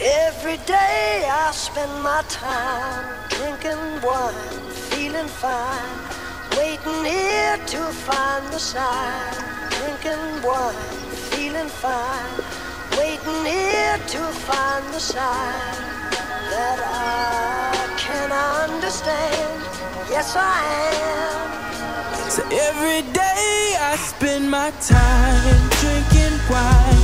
Every day I spend my time drinking wine, feeling fine, waiting here to find the sign. Drinking wine, feeling fine, waiting here to find the sign that I can understand. Yes, I am. So every day I spend my time drinking wine,